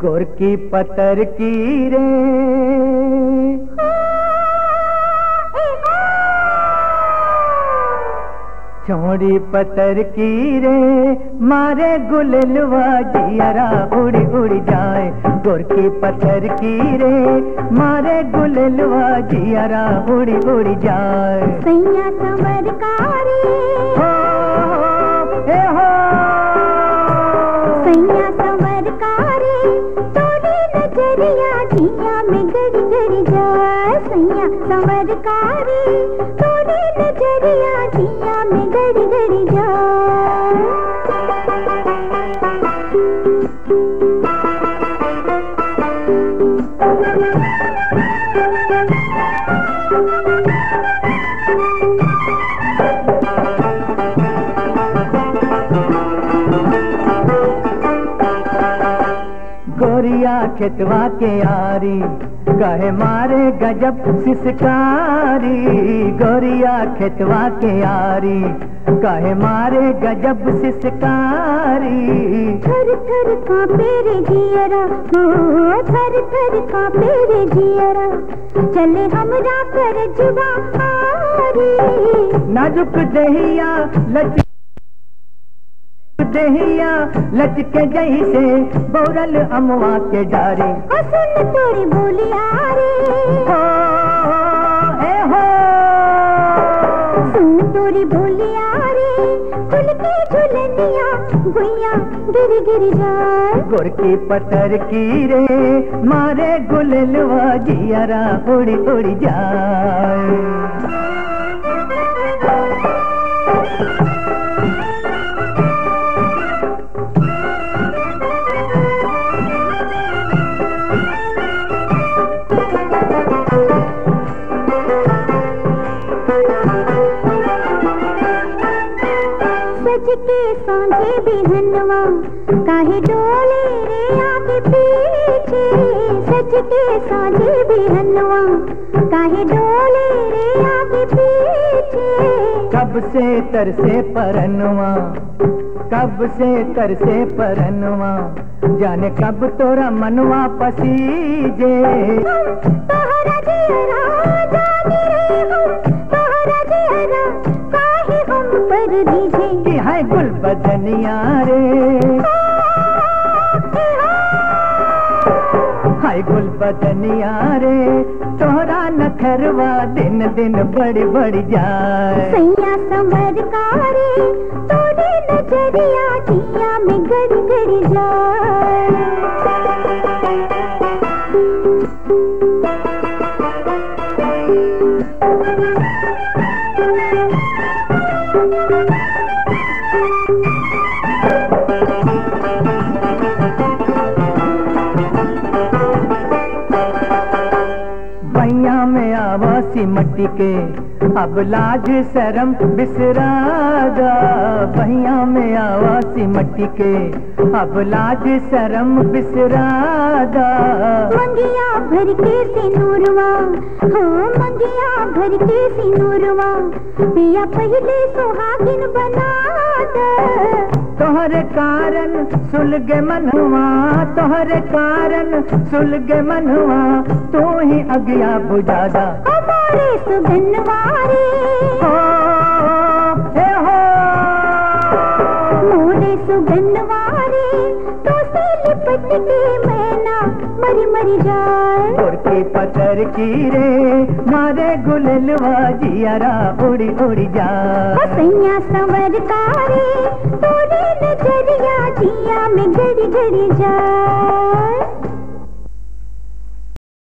गोर की पतर की रे छोड़ी पतर की रे मारे गुललुआ जियरा, उड़ी उड़ी जाए। गोर की पतर की रे मारे गुललुआ जियरा, उड़ी उड़ी जाए। सैया तमर में गड़ी गड़ी जाए सैया संवरकारी तोरी नज़रिया जिया में गड़ी गड़ी जाए गोरिया खेतवा के यारी कहे मारे गजब सिसकारी गोरिया खेतवा के यारी कहे मारे गजब सिसकारी। थर थर कांपे रे जियरा हो थर थर कांपे रे जियरा चले हमरा कर जुबा हारी। नाजुक दहिया लच दहिया लचके जही से बौरल अमवा के डारे। सुन तोरी बोलिया रे हो ए हो। सुन तोरी बोलिया रे खुल के झुलनिया गुइया गिर गिर जाए। गोर की पतर की रे मारे गुललवा जियरा उड़ी उड़ी जाए। के सांझे बिहनवा काहे डोले रे आगे पीछे सज के सांझे बिहनवा काहे डोले रे आगे पीछे। कब से तरसे परनवा कब से तरसे परनवा जाने कब तोरा मनवा पसीजे। तोहरा जेरा जाने रे हम बदनिया रे। हाय गुल बदनिया रे तोहरा नखरवा दिन दिन बड़ी बड़ी जाए। सैया समर कारे तोरे नज़रिया। मट्टी के अब लाज शरम बिसरादा बैया में आवासी मट्टी के अब लाज शरम बिसरादा मंगिया भर के सिनुरवा, हो मंगिया भर के सिनुरवा, पिया पहले सुहागिन बना तोहरे कारण सुलग मनवा तोहरे कारण सुलग मनवा तू ही अगिया बुझादा। हमारे सुगनवारे हो हे हो। मोरे सुगनवारे तो से लिपट के मैना मरी मरी जाए। उड़के पत्थर पतर की रे मारे गुललवा जियारा उड़ी उड़ी जा। सैया संवर कारे तोरे नज़रिया जिया में घड़ी घड़ी जाए